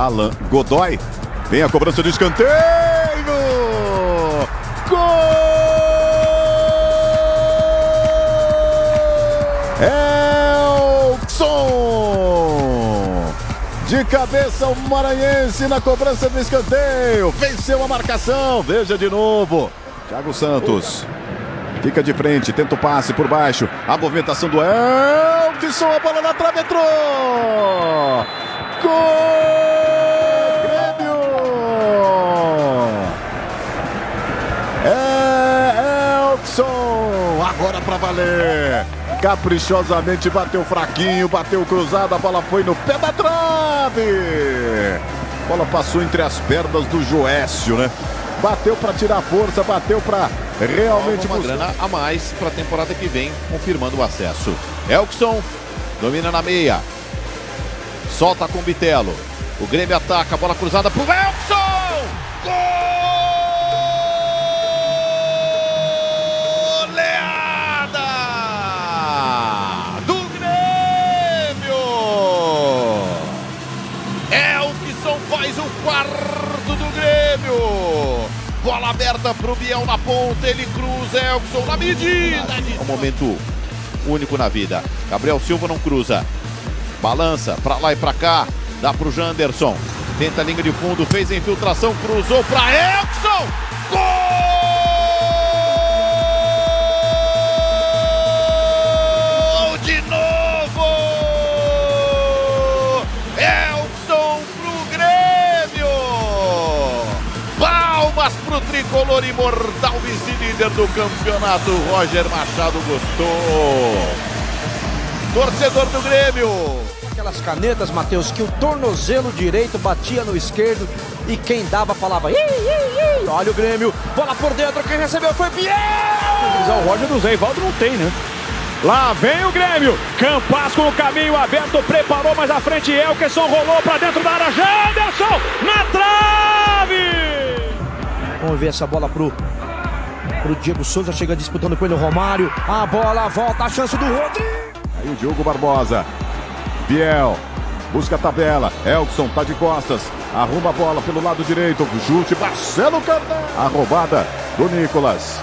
Alan Godoy. Vem a cobrança de escanteio. Gol! Elkson! De cabeça o Maranhense na cobrança do escanteio. Venceu a marcação. Veja de novo. Thiago Santos. Fica de frente, tenta o passe por baixo. A movimentação do Elkson. A bola na trave entrou. Caprichosamente bateu fraquinho, bateu cruzado, a bola foi no pé da trave. A bola passou entre as pernas do Joécio, né? Bateu para tirar força, bateu para realmente uma buscar. grana a mais para a temporada que vem, confirmando o acesso. Elkson domina na meia. Solta com o Bitelo. O Grêmio ataca, bola cruzada pro Elkson! Aberta pro Biel na ponta, ele cruza, Elkson na medida. É um momento único na vida. Gabriel Silva não cruza. Balança para lá e para cá. Dá para o Janderson. Tenta a linha de fundo, fez a infiltração, cruzou para Elkson. Tricolor imortal vice-líder do campeonato. Roger Machado gostou. Torcedor do Grêmio aquelas canetas, Matheus, que o tornozelo direito batia no esquerdo e quem dava falava, ih, ih, ih. olha o Grêmio, bola por dentro, quem recebeu foi Biel! O Roger do Zé Ivaldo não tem, né? Lá vem o Grêmio, Campas com o caminho aberto, preparou mais à frente, Elkerson rolou para dentro da área, Janderson na trave! Vamos ver essa bola pro pro Diego Souza, chega disputando com ele o Romário, a bola volta, a chance do Rodrigo. Aí o Diogo Barbosa, Biel. Busca a tabela. Elkson tá de costas. Arruma a bola pelo lado direito. Chute. Marcelo Carnal. A roubada do Nicolas.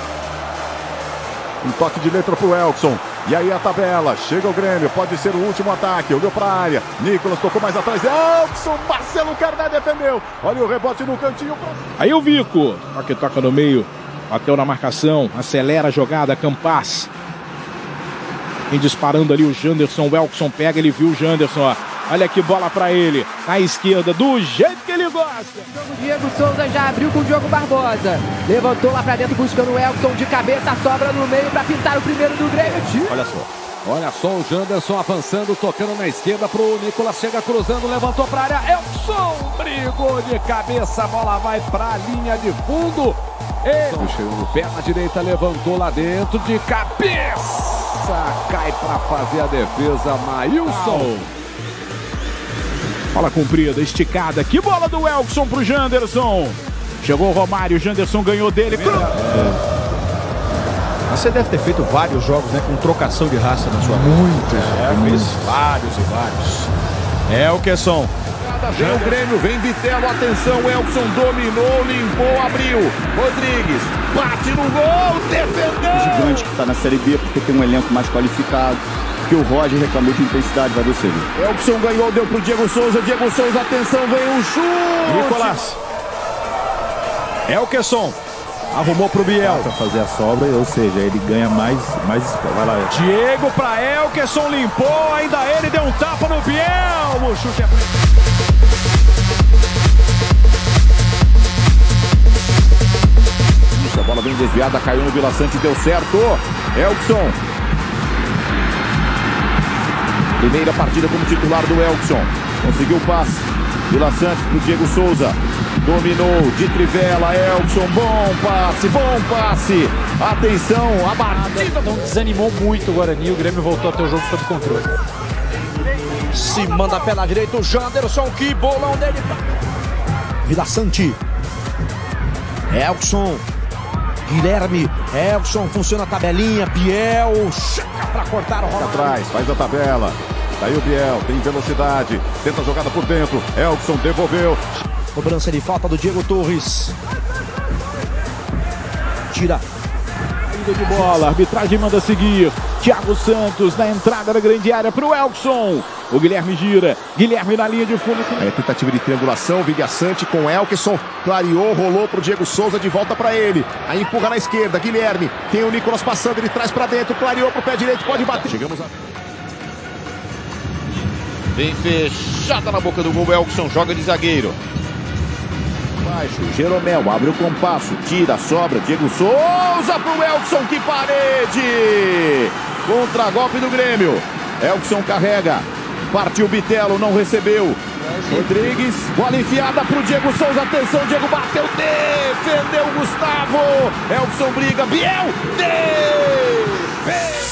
Um toque de letra pro Elkson. E aí a tabela. Chega o Grêmio. Pode ser o último ataque. Olhou pra área. Nicolas tocou mais atrás. Elkson. Marcelo Carnal defendeu. Olha o rebote no cantinho. Aí o Vico. Aqui toca no meio. Bateu na marcação. Acelera a jogada. Campas. Vem disparando ali o Janderson. O Elkson pega, ele viu o Janderson, ó. Olha que bola para ele. Na esquerda, do jeito que ele gosta. O Diego Souza já abriu com o Diogo Barbosa. Levantou lá para dentro buscando o Elkson de cabeça. Sobra no meio para pintar o primeiro do Grêmio. Olha só. Olha só o Janderson avançando, tocando na esquerda pro Nicolas. Chega cruzando, levantou para área. Elkson brigou de cabeça. A bola vai para a linha de fundo. Ele chegou no pé na direita, levantou lá dentro de cabeça cai para fazer a defesa, Maílson. Bola comprida, esticada. Que bola do Elkson pro Janderson. Chegou o Romário, o Janderson ganhou dele. É. Você deve ter feito vários jogos né, com trocação de raça na sua Muitos. É, fez vários e vários. Elkerson Vem o Grêmio, vem Vitelo, atenção, Elkson dominou, limpou, abriu. Rodrigues bate no gol, defendeu. O gigante que está na Série B porque tem um elenco mais qualificado. Que o Roger reclamou de intensidade, vai descer. Elkson ganhou, deu pro Diego Souza. Diego Souza, atenção, vem um chute. Nicolás. Elkerson. Arrumou pro Biel. Para fazer a sobra, ou seja, ele ganha mais. mais vai lá. Diego pra Elkerson, limpou, ainda ele deu um tapa no Biel. O chute é bonito. bola bem desviada, caiu no Vila Sante, deu certo. Elkson. Primeira partida como titular do Elkson. Conseguiu o passe. Vila Sante pro Diego Souza. Dominou de trivela, Elkson, bom passe, bom passe. Atenção, a batida. Não desanimou muito o Guarani, o Grêmio voltou a ter o jogo sob controle. Se manda pela direita o Janderson, que bolão dele. Vila Sante. Elkson Guilherme, Elson, funciona a tabelinha, Biel, chega para cortar o rola. Atrás, faz a tabela. Daí o Biel tem velocidade. Tenta a jogada por dentro. Elkson devolveu. Cobrança de falta do Diego Torres. Tira. Ida de bola. Arbitragem manda seguir. Thiago Santos na entrada da grande área para o Elkson. O Guilherme gira. Guilherme na linha de fundo. É tentativa de triangulação. Vigaçante com Elkson. Clareou, rolou pro Diego Souza de volta para ele. Aí empurra na esquerda. Guilherme. Tem o Nicolas passando. Ele traz para dentro. Clareou pro pé direito. Pode bater. Chegamos a. Bem fechada na boca do gol. Elkson joga de zagueiro. Baixo, Jeromel abre o compasso, tira, sobra, Diego Souza pro Elkson, que parede! Contra-golpe do Grêmio. Elkson carrega, partiu Bitelo, não recebeu. Rodrigues, bola enfiada pro Diego Souza, atenção, Diego bateu, defendeu Gustavo. Elkson briga, Biel, defendeu.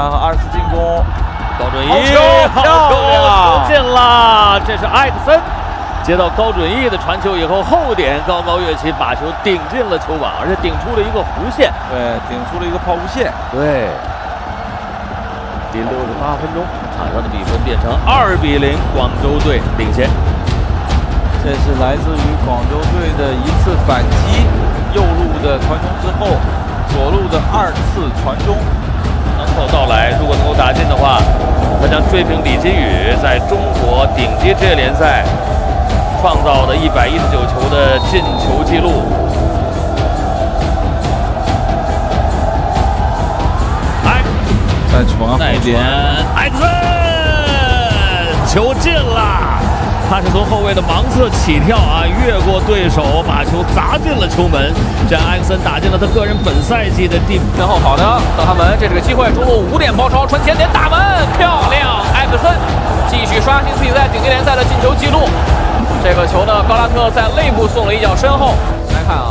看看二次进攻，高准翼，好球，球进了！这是艾克森接到高准翼的传球以后，后点高高跃起，把球顶进了球网，而且顶出了一个弧线。对，顶出了一个抛物线。对。第六十八分钟，场上的比分变成二比零，广州队领先。这是来自于广州队的一次反击，右路的传中之后，左路的二次传中。能否到来？如果能够打进的话，他将追平李金羽在中国顶级职业联赛创造的一百一十九球的进球纪录。埃，在传那边，埃克森球进了。他是从后卫的盲侧起跳啊，越过对手，把球砸进了球门，将埃克森打进了他个人本赛季的第。身后好的，德哈门，这是个机会，中路五点包抄，传前点打门，漂亮！埃克森继续刷新自己在顶级联赛的进球记录。这个球呢，高拉特在肋部送了一脚，身后来看啊，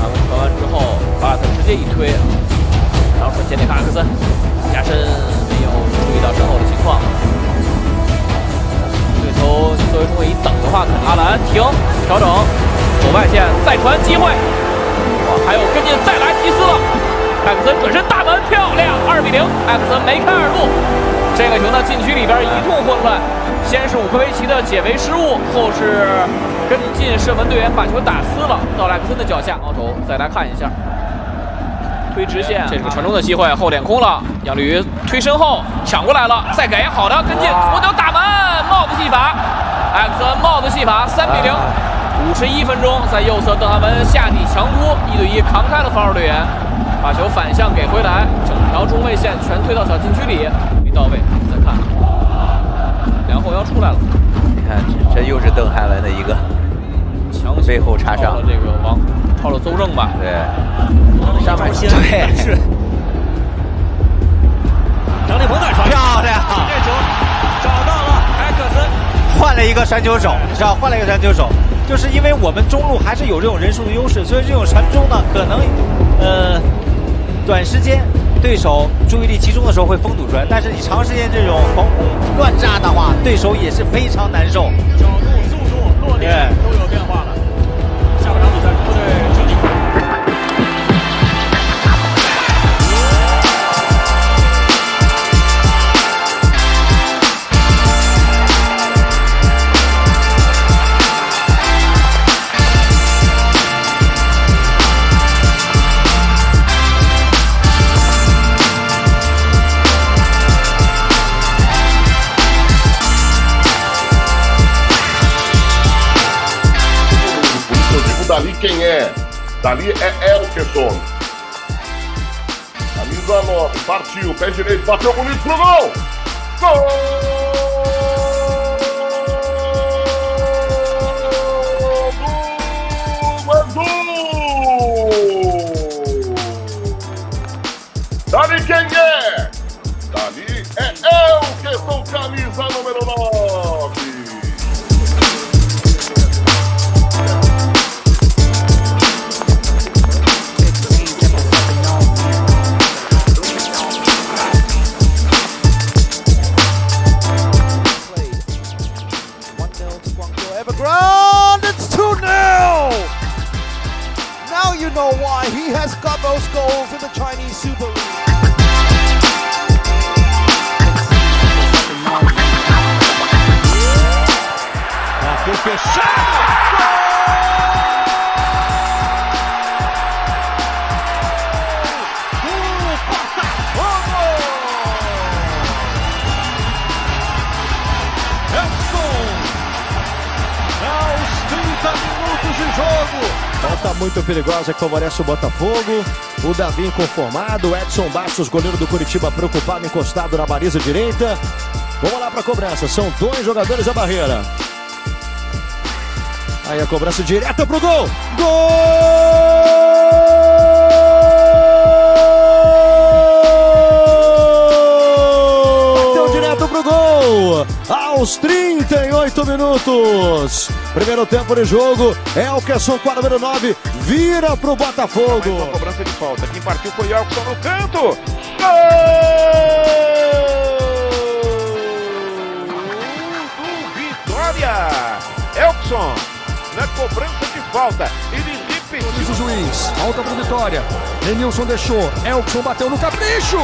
他们传完之后，高拉特直接一推，然后传前点看埃克森，加深。比到身后的情况。这个球作为中卫一等的话，可能阿兰停调整，走外线再传机会，哇，还有跟进再来踢斯了。艾克森转身大门漂亮，二比零，艾克森梅开二度。这个球呢，禁区里边一通混乱，先是武科维奇的解围失误，后是跟进射门队员把球打撕了，到了艾克森的脚下，高头再来看一下。推直线，这是个传中的机会，后点空了，杨绿瑜推身后抢过来了，再给好的跟进，左脚打门，帽子戏法，艾克森帽子戏法，三比零，五十一分钟，在右侧邓涵文下底强突，一对一扛开了防守队员，把球反向给回来，整条中卫线全推到小禁区里，没到位，再看，两后腰出来了，你看这这又是邓涵文的一个强背后插上了，这个王。靠了邹正吧？对，上半身对是。张立鹏在传，漂亮！这球找到了埃克森，换了一个传球手，是吧？换了一个传球手，就是因为我们中路还是有这种人数的优势，所以这种传中呢，可能呃短时间对手注意力集中的时候会封堵出来，但是你长时间这种防空乱炸的话，对手也是非常难受。角度、速度、落点都有 Dali é Elkerson. Camisa 9, partiu, pé direito, bateu bonito pro gol! Gol! Dali quem é? Dali é Elkerson, camisa número 9. Muito perigosa que favorece o Botafogo. O Davi inconformado. Edson Bastos, goleiro do Curitiba, preocupado, encostado na baliza direita. Vamos lá para a cobrança. São dois jogadores à barreira. Aí a cobrança direta pro gol. Gol! Aos 38 minutos. Primeiro tempo de jogo, Elkerson com a número 9, vira pro Botafogo. Uma cobrança de falta, quem partiu foi Elkerson no canto. Gol do Vitória. Elkerson na cobrança de falta, ele repetiu. Diz o juiz, falta pro Vitória. Denilson deixou, Elkerson bateu no capricho.